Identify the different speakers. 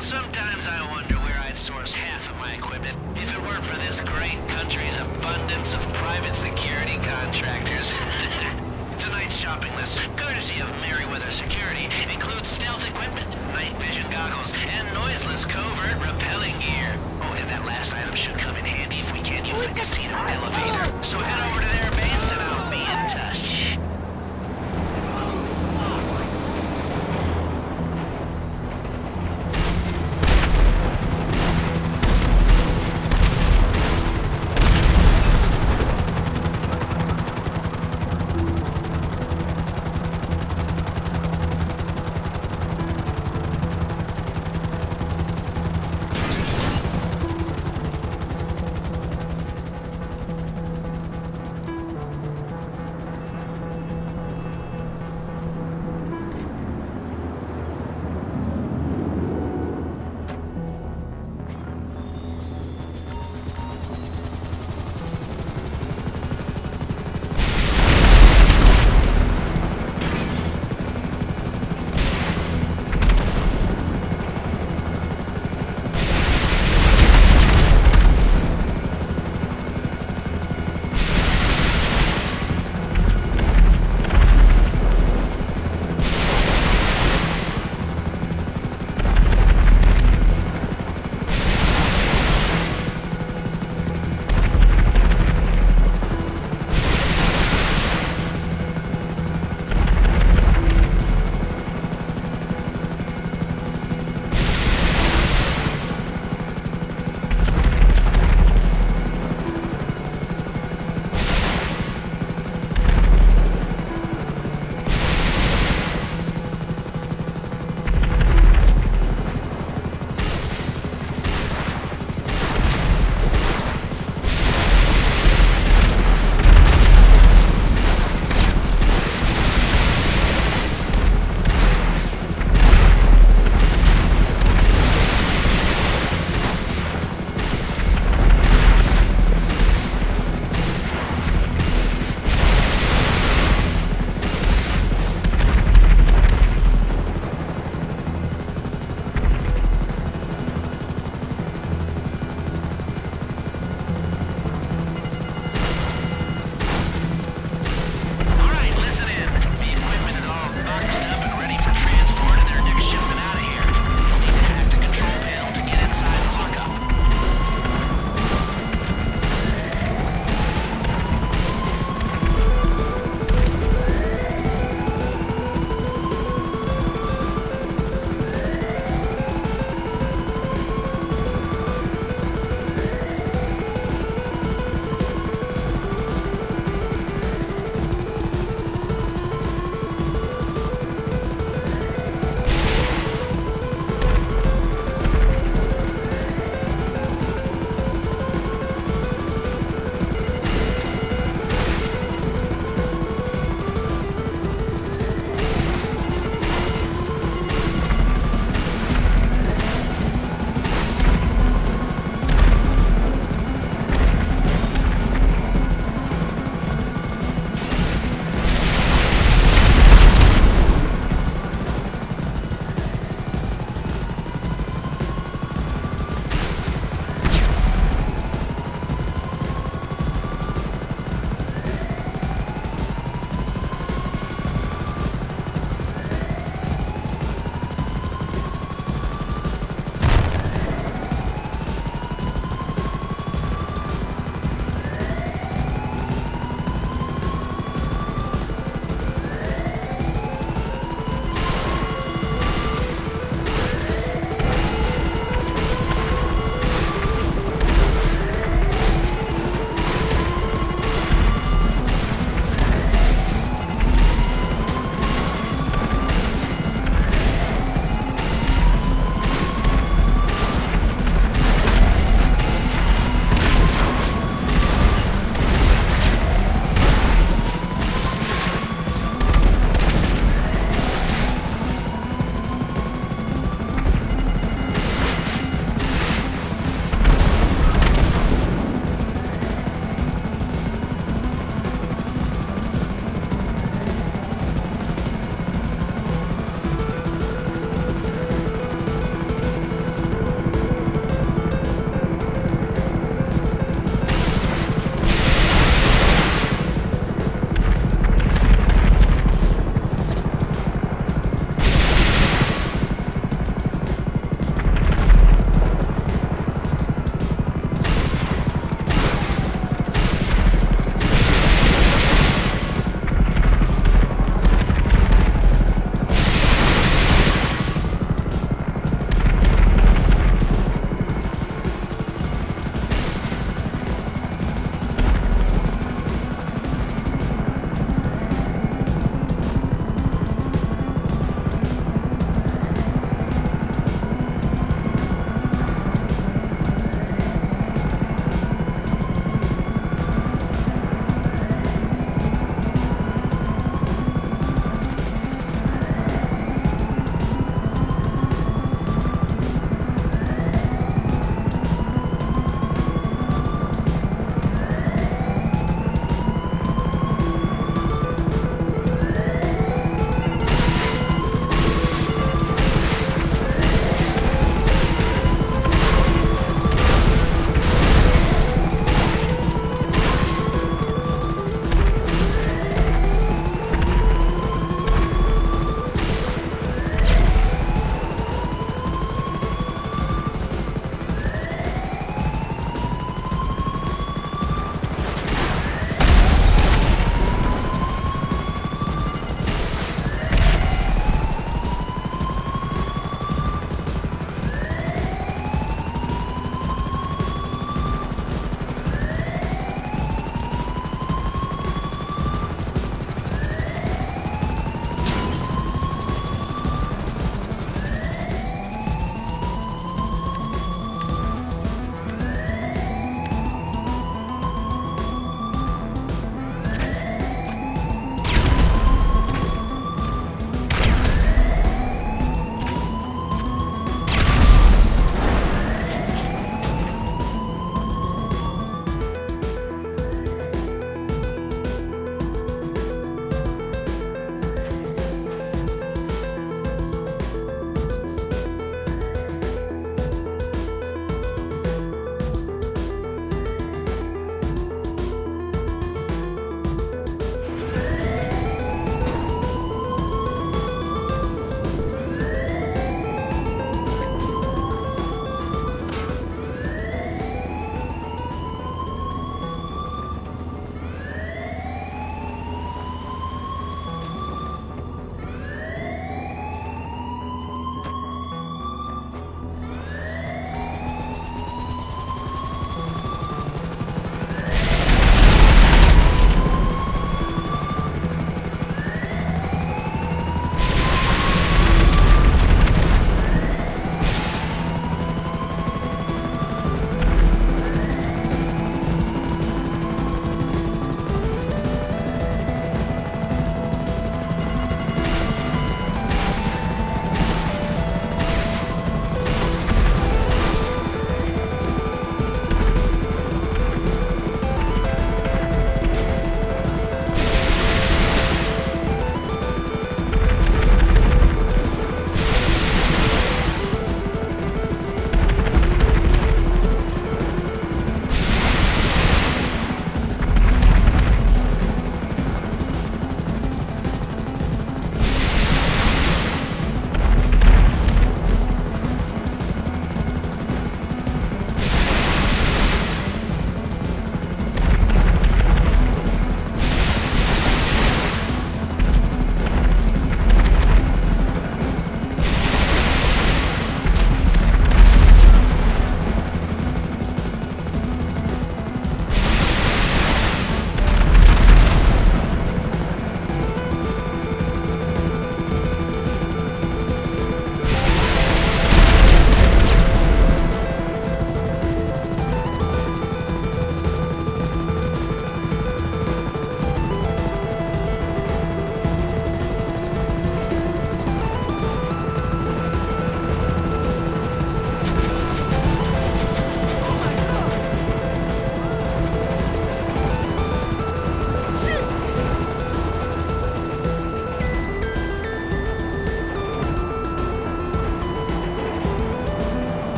Speaker 1: sometimes I wonder where I'd source half of my equipment if it weren't for this great country's abundance of private security contractors. Tonight's shopping list, courtesy of Merryweather Security, includes stealth equipment, night vision goggles, and noiseless covert repelling gear. Oh, and that last item should come in handy if we can't use the casino elevator. So head over to there.